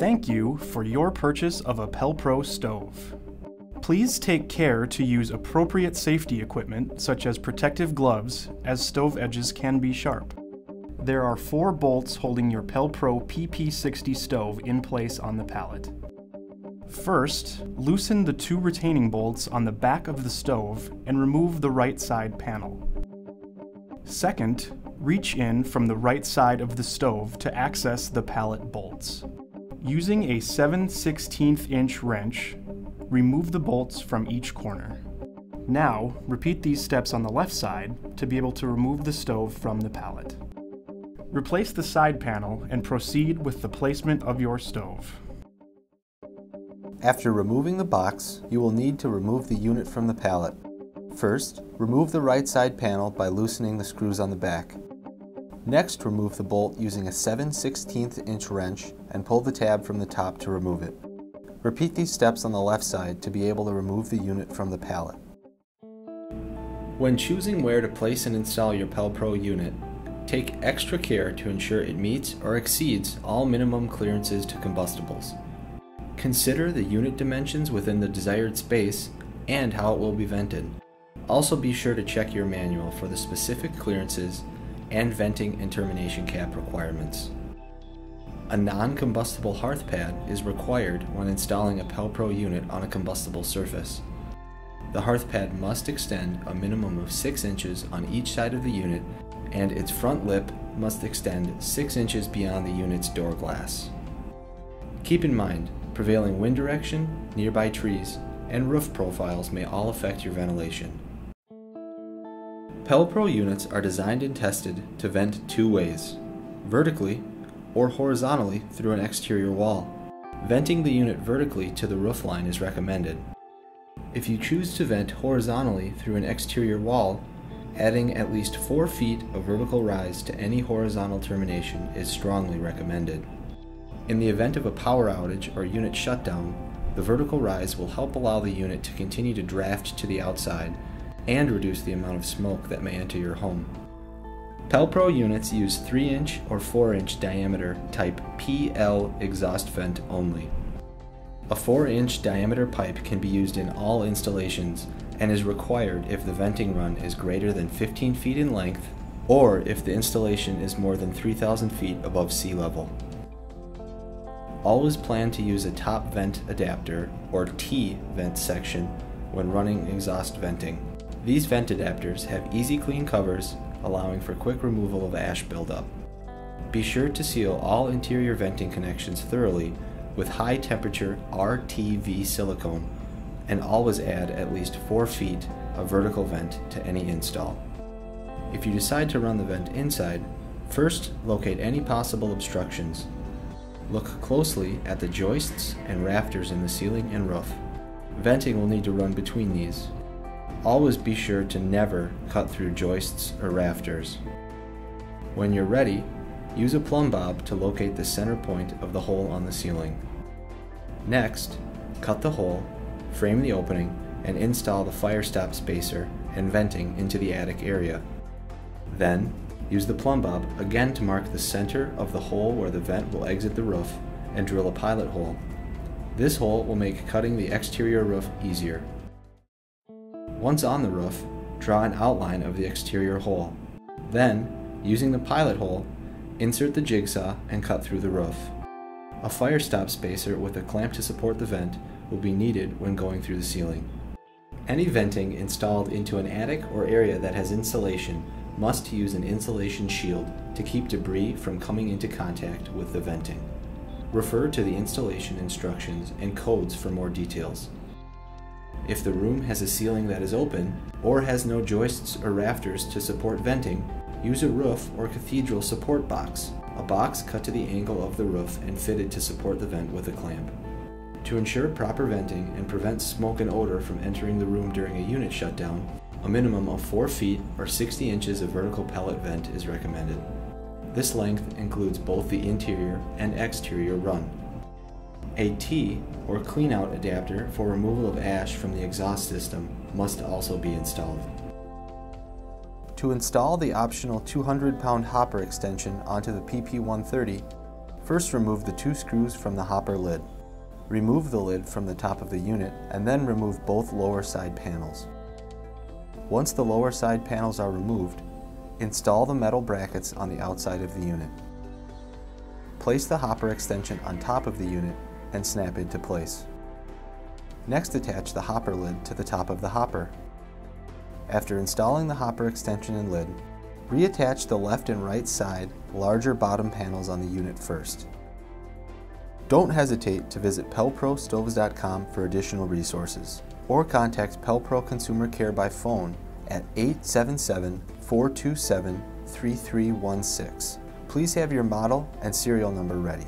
Thank you for your purchase of a Pelpro stove. Please take care to use appropriate safety equipment such as protective gloves as stove edges can be sharp. There are four bolts holding your Pelpro PP60 stove in place on the pallet. First, loosen the two retaining bolts on the back of the stove and remove the right side panel. Second, reach in from the right side of the stove to access the pallet bolts. Using a 7 16 inch wrench, remove the bolts from each corner. Now, repeat these steps on the left side to be able to remove the stove from the pallet. Replace the side panel and proceed with the placement of your stove. After removing the box, you will need to remove the unit from the pallet. First, remove the right side panel by loosening the screws on the back. Next, remove the bolt using a 7 16 inch wrench and pull the tab from the top to remove it. Repeat these steps on the left side to be able to remove the unit from the pallet. When choosing where to place and install your Pelpro unit, take extra care to ensure it meets or exceeds all minimum clearances to combustibles. Consider the unit dimensions within the desired space and how it will be vented. Also be sure to check your manual for the specific clearances and venting and termination cap requirements. A non-combustible hearth pad is required when installing a Pelpro unit on a combustible surface. The hearth pad must extend a minimum of 6 inches on each side of the unit and its front lip must extend 6 inches beyond the unit's door glass. Keep in mind, prevailing wind direction, nearby trees, and roof profiles may all affect your ventilation. Pelpro units are designed and tested to vent two ways, vertically or horizontally through an exterior wall. Venting the unit vertically to the roof line is recommended. If you choose to vent horizontally through an exterior wall, adding at least 4 feet of vertical rise to any horizontal termination is strongly recommended. In the event of a power outage or unit shutdown, the vertical rise will help allow the unit to continue to draft to the outside and reduce the amount of smoke that may enter your home. Pelpro units use 3 inch or 4 inch diameter type PL exhaust vent only. A 4 inch diameter pipe can be used in all installations and is required if the venting run is greater than 15 feet in length or if the installation is more than 3,000 feet above sea level. Always plan to use a top vent adapter or T vent section when running exhaust venting. These vent adapters have easy clean covers, allowing for quick removal of ash buildup. Be sure to seal all interior venting connections thoroughly with high temperature RTV silicone and always add at least 4 feet of vertical vent to any install. If you decide to run the vent inside, first locate any possible obstructions Look closely at the joists and rafters in the ceiling and roof. Venting will need to run between these. Always be sure to never cut through joists or rafters. When you're ready, use a plumb bob to locate the center point of the hole on the ceiling. Next, cut the hole, frame the opening, and install the fire stop spacer and venting into the attic area. Then, Use the plumb bob again to mark the center of the hole where the vent will exit the roof and drill a pilot hole. This hole will make cutting the exterior roof easier. Once on the roof, draw an outline of the exterior hole. Then, using the pilot hole, insert the jigsaw and cut through the roof. A fire stop spacer with a clamp to support the vent will be needed when going through the ceiling. Any venting installed into an attic or area that has insulation must use an insulation shield to keep debris from coming into contact with the venting. Refer to the installation instructions and codes for more details. If the room has a ceiling that is open, or has no joists or rafters to support venting, use a roof or cathedral support box, a box cut to the angle of the roof and fitted to support the vent with a clamp. To ensure proper venting and prevent smoke and odor from entering the room during a unit shutdown, a minimum of 4 feet or 60 inches of vertical pellet vent is recommended. This length includes both the interior and exterior run. A T, or cleanout adapter for removal of ash from the exhaust system, must also be installed. To install the optional 200 pound hopper extension onto the PP130, first remove the two screws from the hopper lid. Remove the lid from the top of the unit and then remove both lower side panels. Once the lower side panels are removed, install the metal brackets on the outside of the unit. Place the hopper extension on top of the unit and snap into place. Next attach the hopper lid to the top of the hopper. After installing the hopper extension and lid, reattach the left and right side larger bottom panels on the unit first. Don't hesitate to visit pelprostoves.com for additional resources or contact Pelpro Consumer Care by phone at 877 427 3316. Please have your model and serial number ready.